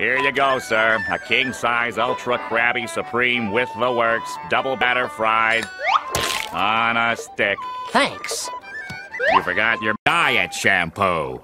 Here you go, sir. A king size ultra Krabby supreme with the works, double batter fried on a stick. Thanks. You forgot your diet shampoo.